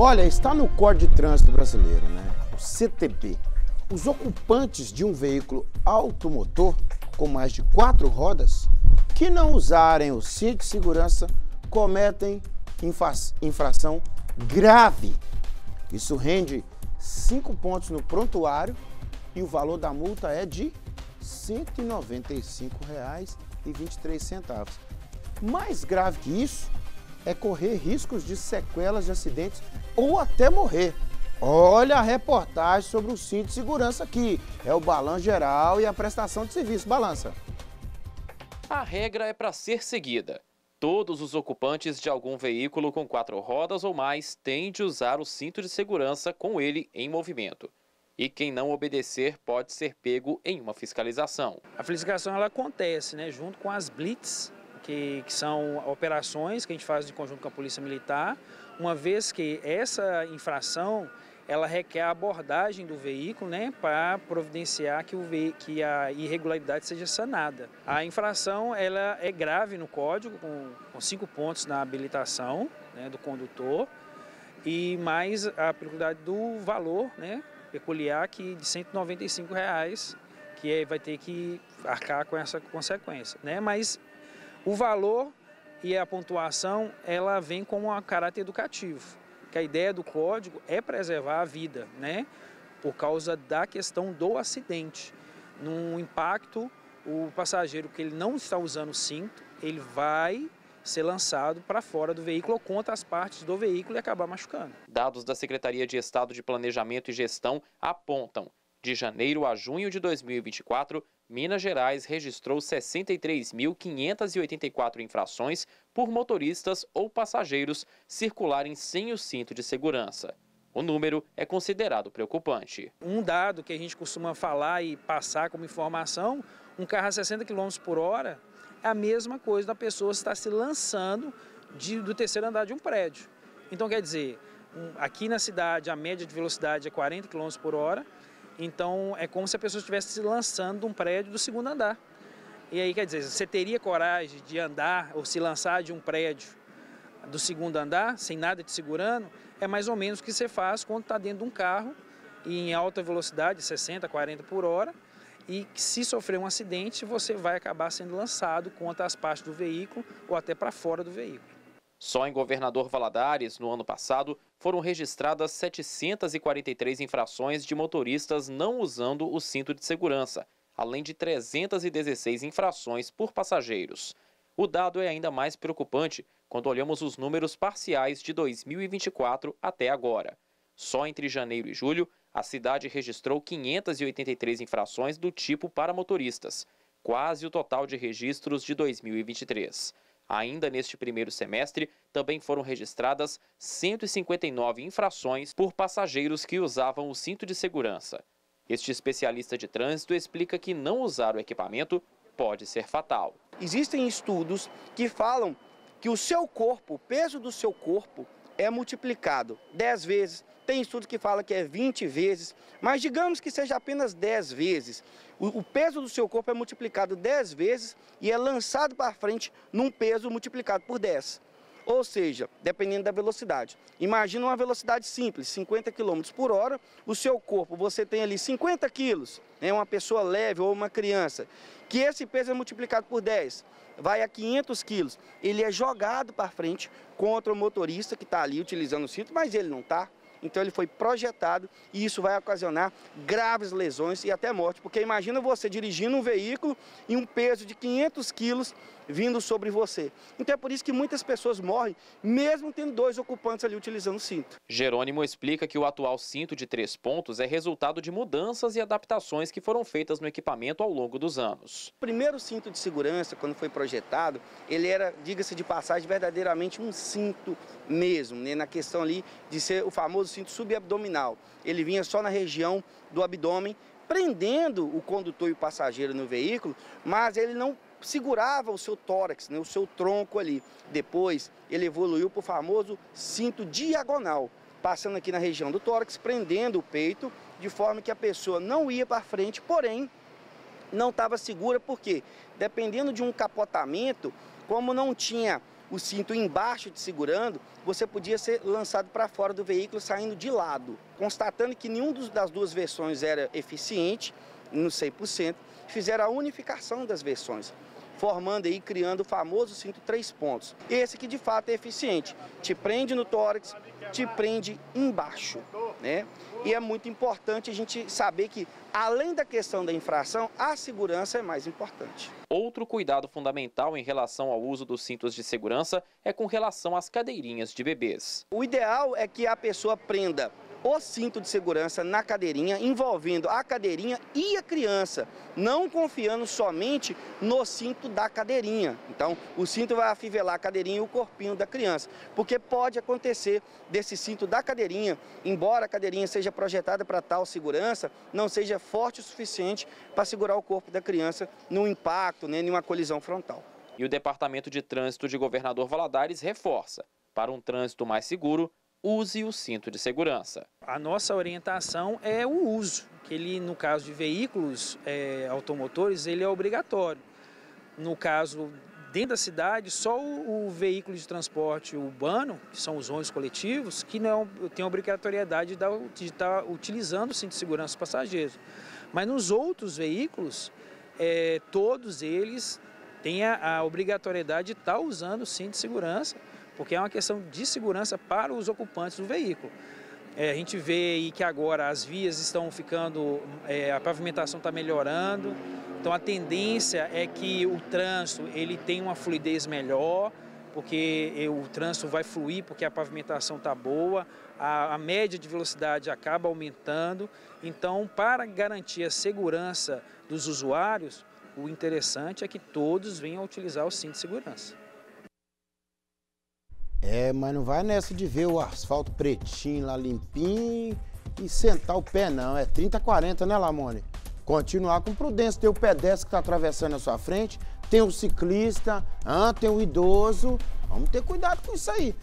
Olha, está no Código de Trânsito Brasileiro, né? O CTB. Os ocupantes de um veículo automotor com mais de quatro rodas que não usarem o cinto de segurança cometem infração grave. Isso rende cinco pontos no prontuário e o valor da multa é de R$ 195,23. Mais grave que isso é correr riscos de sequelas de acidentes ou até morrer. Olha a reportagem sobre o cinto de segurança aqui. É o balanço geral e a prestação de serviço. Balança. A regra é para ser seguida. Todos os ocupantes de algum veículo com quatro rodas ou mais têm de usar o cinto de segurança com ele em movimento. E quem não obedecer pode ser pego em uma fiscalização. A fiscalização ela acontece né, junto com as blitz, que, que são operações que a gente faz de conjunto com a Polícia Militar, uma vez que essa infração ela requer a abordagem do veículo né, para providenciar que, o que a irregularidade seja sanada. A infração ela é grave no código, com, com cinco pontos na habilitação né, do condutor, e mais a peculiaridade do valor né, peculiar que de 195 reais, que é, vai ter que arcar com essa consequência. Né? Mas o valor e a pontuação ela vem com um caráter educativo que a ideia do código é preservar a vida, né? Por causa da questão do acidente. Num impacto, o passageiro que ele não está usando o cinto, ele vai ser lançado para fora do veículo ou contra as partes do veículo e acabar machucando. Dados da Secretaria de Estado de Planejamento e Gestão apontam de janeiro a junho de 2024, Minas Gerais registrou 63.584 infrações por motoristas ou passageiros circularem sem o cinto de segurança. O número é considerado preocupante. Um dado que a gente costuma falar e passar como informação, um carro a 60 km por hora é a mesma coisa da pessoa estar se lançando de, do terceiro andar de um prédio. Então, quer dizer, um, aqui na cidade a média de velocidade é 40 km por hora, então é como se a pessoa estivesse se lançando de um prédio do segundo andar. E aí, quer dizer, você teria coragem de andar ou se lançar de um prédio do segundo andar, sem nada te segurando? É mais ou menos o que você faz quando está dentro de um carro em alta velocidade, 60, 40 por hora, e se sofrer um acidente, você vai acabar sendo lançado contra as partes do veículo ou até para fora do veículo. Só em Governador Valadares, no ano passado, foram registradas 743 infrações de motoristas não usando o cinto de segurança, além de 316 infrações por passageiros. O dado é ainda mais preocupante quando olhamos os números parciais de 2024 até agora. Só entre janeiro e julho, a cidade registrou 583 infrações do tipo para motoristas, quase o total de registros de 2023. Ainda neste primeiro semestre, também foram registradas 159 infrações por passageiros que usavam o cinto de segurança. Este especialista de trânsito explica que não usar o equipamento pode ser fatal. Existem estudos que falam que o seu corpo, o peso do seu corpo, é multiplicado 10 vezes. Tem estudos que falam que é 20 vezes, mas digamos que seja apenas 10 vezes. O, o peso do seu corpo é multiplicado 10 vezes e é lançado para frente num peso multiplicado por 10. Ou seja, dependendo da velocidade. Imagina uma velocidade simples, 50 km por hora, o seu corpo, você tem ali 50 quilos, né, uma pessoa leve ou uma criança, que esse peso é multiplicado por 10 vai a 500 quilos. Ele é jogado para frente contra o motorista que está ali utilizando o cinto, mas ele não está. Então ele foi projetado e isso vai ocasionar graves lesões e até morte. Porque imagina você dirigindo um veículo e um peso de 500 quilos vindo sobre você. Então é por isso que muitas pessoas morrem, mesmo tendo dois ocupantes ali utilizando o cinto. Jerônimo explica que o atual cinto de três pontos é resultado de mudanças e adaptações que foram feitas no equipamento ao longo dos anos. O primeiro cinto de segurança, quando foi projetado, ele era, diga-se de passagem, verdadeiramente um cinto mesmo, né? na questão ali de ser o famoso cinto subabdominal. Ele vinha só na região do abdômen, prendendo o condutor e o passageiro no veículo, mas ele não segurava o seu tórax, né, o seu tronco ali. Depois ele evoluiu para o famoso cinto diagonal, passando aqui na região do tórax, prendendo o peito, de forma que a pessoa não ia para frente, porém não estava segura, porque dependendo de um capotamento, como não tinha o cinto embaixo te segurando, você podia ser lançado para fora do veículo saindo de lado. Constatando que nenhum das duas versões era eficiente, no 100%, fizeram a unificação das versões formando aí, criando o famoso cinto três pontos. Esse que de fato é eficiente, te prende no tórax, te prende embaixo, né? E é muito importante a gente saber que, além da questão da infração, a segurança é mais importante. Outro cuidado fundamental em relação ao uso dos cintos de segurança é com relação às cadeirinhas de bebês. O ideal é que a pessoa prenda o cinto de segurança na cadeirinha, envolvendo a cadeirinha e a criança, não confiando somente no cinto da cadeirinha. Então, o cinto vai afivelar a cadeirinha e o corpinho da criança, porque pode acontecer desse cinto da cadeirinha, embora a cadeirinha seja projetada para tal segurança, não seja forte o suficiente para segurar o corpo da criança num impacto, né, numa colisão frontal. E o Departamento de Trânsito de Governador Valadares reforça: para um trânsito mais seguro, use o cinto de segurança. A nossa orientação é o uso, que ele, no caso de veículos é, automotores, ele é obrigatório. No caso, dentro da cidade, só o, o, veículo de transporte urbano, que são os ônibus coletivos, que não tem a obrigatoriedade de, estar tá utilizando o cinto de segurança passageiros. Mas nos outros veículos, é, todos eles têm a, a obrigatoriedade de estar tá usando o cinto de segurança porque é uma questão de segurança para os ocupantes do veículo. É, a gente vê aí que agora as vias estão ficando, é, a pavimentação está melhorando, então a tendência é que o trânsito ele tem uma fluidez melhor, porque o trânsito vai fluir porque a pavimentação está boa, a, a média de velocidade acaba aumentando. Então, para garantir a segurança dos usuários, o interessante é que todos venham a utilizar o cinto de segurança. É, mas não vai nessa de ver o asfalto pretinho lá limpinho e sentar o pé não. É 30, 40, né, Lamone? Continuar com prudência. Tem o pedestre que está atravessando a sua frente, tem o ciclista, ah, tem o idoso. Vamos ter cuidado com isso aí.